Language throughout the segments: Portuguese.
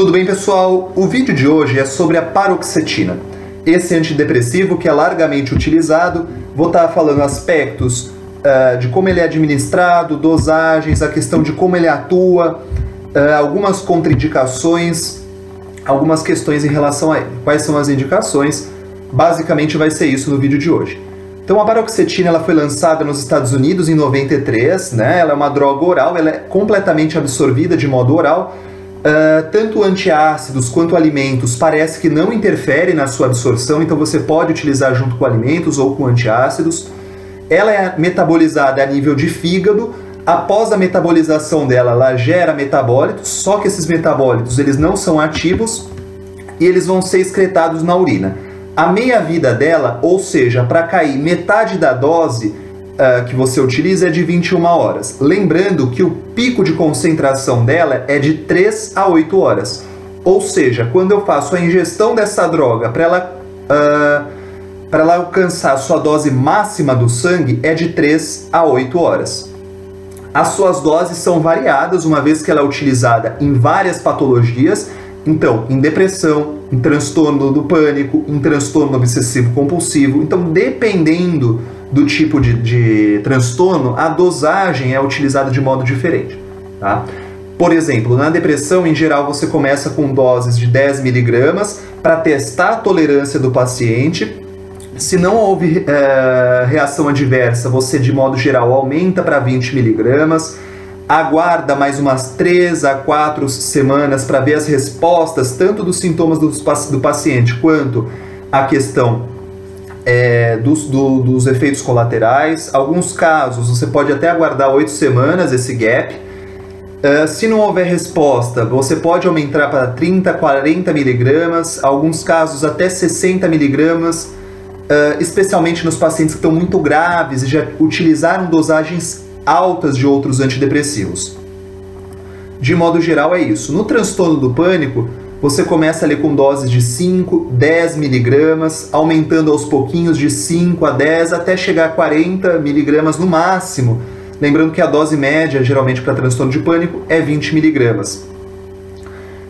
Tudo bem, pessoal? O vídeo de hoje é sobre a paroxetina. Esse antidepressivo que é largamente utilizado, vou estar falando aspectos uh, de como ele é administrado, dosagens, a questão de como ele atua, uh, algumas contraindicações, algumas questões em relação a ele. Quais são as indicações? Basicamente vai ser isso no vídeo de hoje. Então a paroxetina ela foi lançada nos Estados Unidos em 93, né? Ela é uma droga oral, ela é completamente absorvida de modo oral. Uh, tanto antiácidos quanto alimentos parece que não interfere na sua absorção, então você pode utilizar junto com alimentos ou com antiácidos. Ela é metabolizada a nível de fígado. Após a metabolização dela, ela gera metabólitos, só que esses metabólitos eles não são ativos e eles vão ser excretados na urina. A meia-vida dela, ou seja, para cair metade da dose uh, que você utiliza é de 21 horas. Lembrando que o pico de concentração dela é de 3 a 8 horas. Ou seja, quando eu faço a ingestão dessa droga para ela, uh, ela alcançar a sua dose máxima do sangue, é de 3 a 8 horas. As suas doses são variadas, uma vez que ela é utilizada em várias patologias então, em depressão, em transtorno do pânico, em transtorno obsessivo compulsivo. Então, dependendo do tipo de, de transtorno, a dosagem é utilizada de modo diferente. Tá? Por exemplo, na depressão, em geral, você começa com doses de 10 miligramas para testar a tolerância do paciente. Se não houve é, reação adversa, você, de modo geral, aumenta para 20 miligramas aguarda mais umas 3 a 4 semanas para ver as respostas, tanto dos sintomas do, do paciente quanto a questão é, dos, do, dos efeitos colaterais. Alguns casos você pode até aguardar 8 semanas esse gap. Uh, se não houver resposta, você pode aumentar para 30, 40 miligramas, alguns casos até 60 miligramas, uh, especialmente nos pacientes que estão muito graves e já utilizaram dosagens altas de outros antidepressivos. De modo geral, é isso. No transtorno do pânico, você começa ali com doses de 5, 10 miligramas, aumentando aos pouquinhos de 5 a 10 até chegar a 40 miligramas no máximo. Lembrando que a dose média, geralmente para transtorno de pânico, é 20 miligramas.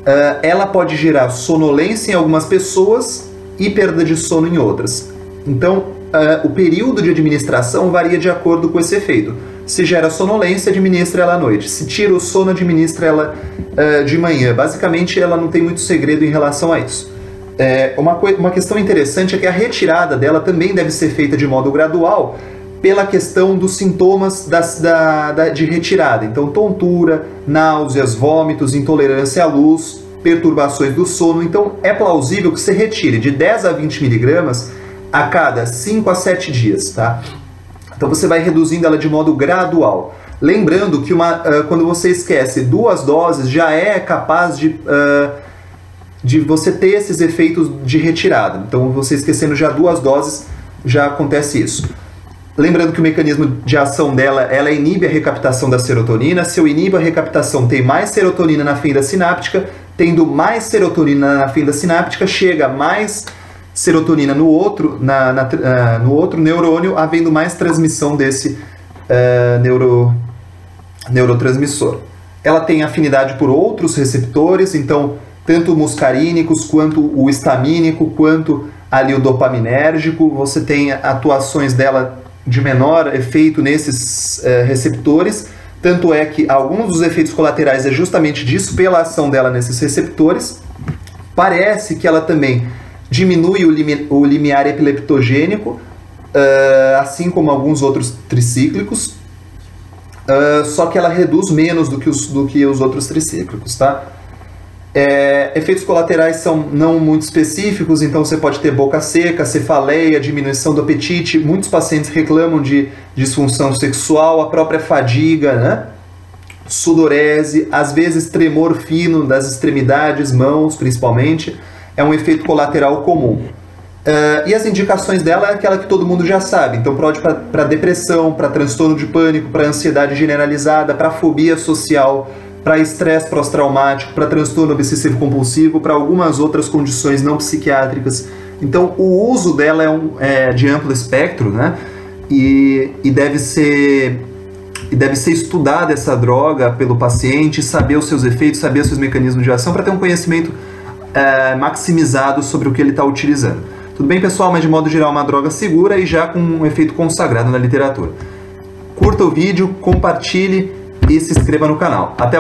Uh, ela pode gerar sonolência em algumas pessoas e perda de sono em outras. Então, uh, o período de administração varia de acordo com esse efeito. Se gera sonolência, administra ela à noite. Se tira o sono, administra ela uh, de manhã. Basicamente, ela não tem muito segredo em relação a isso. É, uma, uma questão interessante é que a retirada dela também deve ser feita de modo gradual, pela questão dos sintomas das, da, da, de retirada. Então, tontura, náuseas, vômitos, intolerância à luz, perturbações do sono. Então, é plausível que você retire de 10 a 20 miligramas a cada 5 a 7 dias, tá? Então você vai reduzindo ela de modo gradual. Lembrando que uma, uh, quando você esquece duas doses, já é capaz de, uh, de você ter esses efeitos de retirada. Então você esquecendo já duas doses, já acontece isso. Lembrando que o mecanismo de ação dela, ela inibe a recaptação da serotonina. Se eu inibo a recaptação, tem mais serotonina na fenda sináptica. Tendo mais serotonina na fenda sináptica, chega mais serotonina no outro, na, na uh, no outro neurônio, havendo mais transmissão desse uh, neuro, neurotransmissor. Ela tem afinidade por outros receptores, então tanto muscarínicos quanto o histamínico, quanto ali o dopaminérgico, você tem atuações dela de menor efeito nesses uh, receptores, tanto é que alguns dos efeitos colaterais é justamente disso, pela ação dela nesses receptores. Parece que ela também diminui o, limi o limiar epileptogênico, uh, assim como alguns outros tricíclicos, uh, só que ela reduz menos do que os, do que os outros tricíclicos, tá? É, efeitos colaterais são não muito específicos, então você pode ter boca seca, cefaleia, diminuição do apetite. Muitos pacientes reclamam de disfunção sexual, a própria fadiga, né? sudorese, às vezes tremor fino das extremidades, mãos principalmente é um efeito colateral comum. Uh, e as indicações dela é aquela que todo mundo já sabe. Então, pode para depressão, para transtorno de pânico, para ansiedade generalizada, para fobia social, para estresse pós-traumático, para transtorno obsessivo compulsivo, para algumas outras condições não psiquiátricas. Então, o uso dela é, um, é de amplo espectro, né? E, e deve ser e deve ser estudada essa droga pelo paciente, saber os seus efeitos, saber os seus mecanismos de ação para ter um conhecimento é, maximizado sobre o que ele está utilizando. Tudo bem, pessoal? Mas de modo geral, é uma droga segura e já com um efeito consagrado na literatura. Curta o vídeo, compartilhe e se inscreva no canal. Até a